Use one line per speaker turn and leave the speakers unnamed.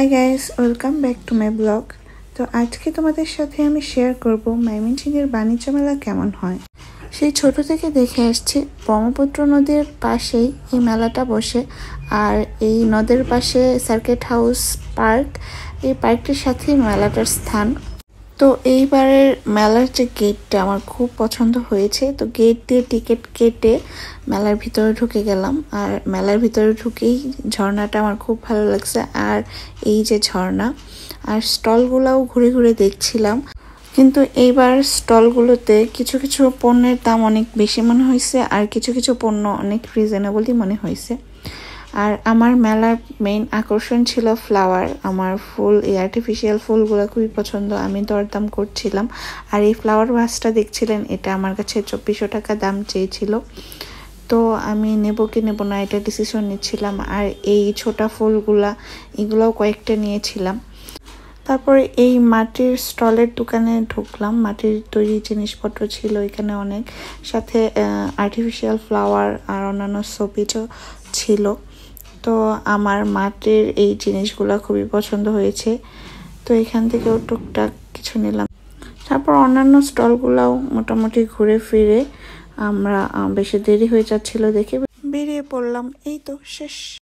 Hi guys welcome back to my blog তো আজকে তোমাদের সাথে আমি শেয়ার করব ময়মনসিংহের বাণিজ্য মেলা কেমন হয়। সেই ছোট থেকে দেখে আসছি ব্রহ্মপুত্র নদীর পাশেই এই মেলাটা বসে আর এই নদের পাশে সার্কিট হাউস পার্ক এই পার্কটির সাথেই মেলাটার স্থান। তো এইবারের মেলার যে গেটটা আমার খুব পছন্দ হয়েছে, তো গেট দিয়ে টিকিট কেটে মেলার ভিতরে ঢুকে গেলাম। আর মেলার ভিতরে ঢুকেই ঝর্ণাটা আমার খুব ভালো লাগছে। আর এই যে ঝর্ণা, আর স্টলগুলোও ঘুরে ঘুরে দেখছিলাম। কিন্তু এইবার স্টলগুলোতে কিছু কিছু পণ্যের দাম অনেক বেশি মনে হয়েছে, আর কিছু কিছু পণ্য অনেক রিজনেবলই মনে হয়েছে। আর আমার মেলার মেইন আকর্ষণ ছিল ফ্লাওয়ার আমার ফুল, এই আর্টিফিশিয়াল ফুলগুলো খুবই পছন্দ, আমি দরদাম করছিলাম। আর এই ফ্লাওয়ার ভাসটা দেখছিলেন, এটা আমার কাছে চব্বিশশো টাকা দাম চেয়েছিল। তো আমি নেব কি নেব না এটা ডিসিশন নিচ্ছিলাম। আর এই ছোটা ফুলগুলা, এগুলোও কয়েকটা নিয়েছিলাম। তারপরে এই মাটির স্টলের দোকানে ঢুকলাম। মাটির তৈরি জিনিসপত্র ছিল এখানে অনেক। সাথে আর্টিফিশিয়াল ফ্লাওয়ার আর অন্যান্য সপিচও ছিল। তো আমার মাটির এই জিনিসগুলো খুবই পছন্দ হয়েছে। তো এখান থেকেও টুকটাক কিছু নিলাম। তারপর অন্যান্য স্টলগুলোও মোটামুটি ঘুরে ফিরে আমরা বেশি দেরি হয়ে যাচ্ছিল দেখে বেরিয়ে পড়লাম। এই তো, শেষ।